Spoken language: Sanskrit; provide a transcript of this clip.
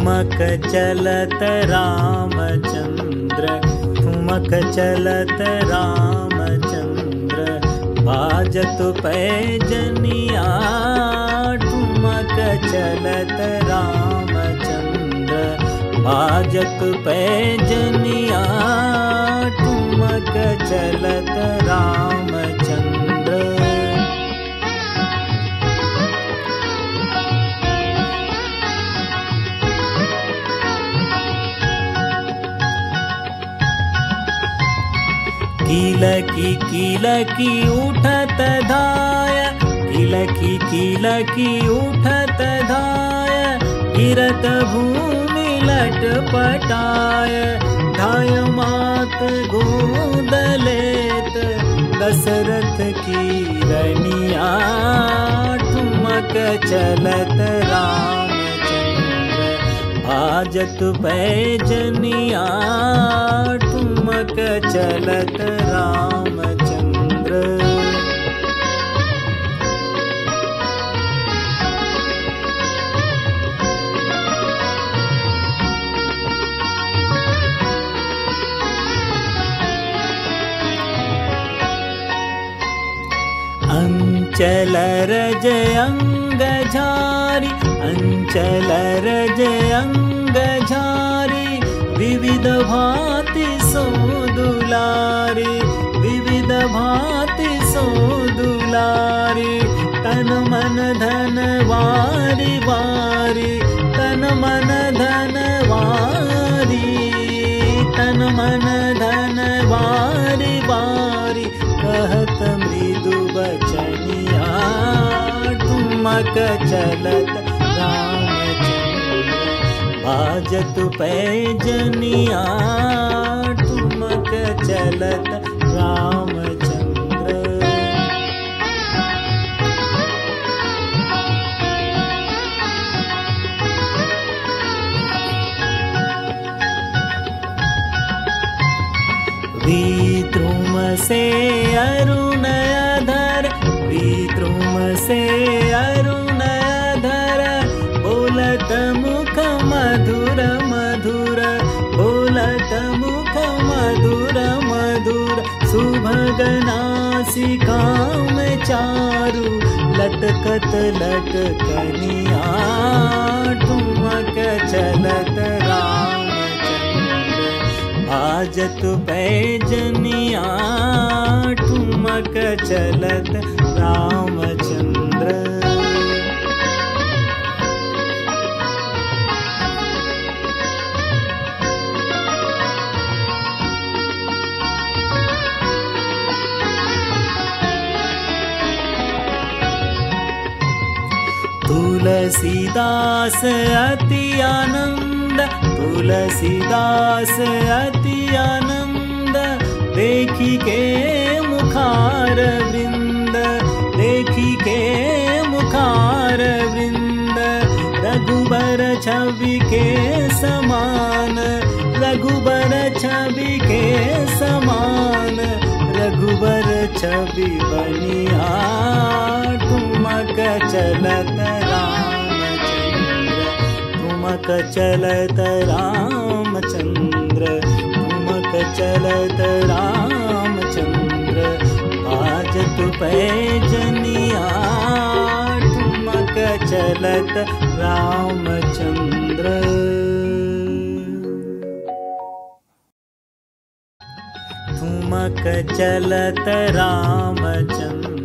ठुमक चलत रामचन्द्र ठुमक चलत रामचन्द्र बाजत पैजनिया ठुमक चलत रामचन्द्र बाजत पैजनिया ठुमक चलत किलकी किलकी उठत धाय किलकी किलकी उठत धाय गिरत भूमि लट पटाय धाय मात गोदलेत दशरथ की रनिया ठुमक चलत रामचंद्र आजत पैजनिया ठुमक चलत रामचंद्र। अञ्चल रज अङ्गझारि विविध भाति सोदुलारि विविध भाति सोदुलारि तन मन धन वारि वारि तन मन धन वारि तन मन धन वारि वारि कहत मृदु बचनिया ठुमक चलत रामचंद्र। विद्रुम से अरुणधर सुभगनासिका में चारु लटकत लटकनिया। ठुमक चलत रामचंद्र आजत पैजनिया। ठुमक चलत रामचंद्र तुलसीदास अति आनंद, तुलसीदास अति आनंद। देखी के मुखार वृंद, देखी के मुखार वृंद। रघुबर छवि के समान, रघुबर छवि के समान। रघुबर छवि बनिया, ठुमक चलत ठुमक चलत रामचंद्र ठुमक चलत रामचंद्र बाजत पैजनिया ठुमक चलत रामचंद्र। ठुमक चलत रामचंद्र